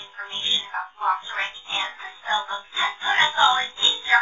information about philosophic and the spellbook. That put us all in danger.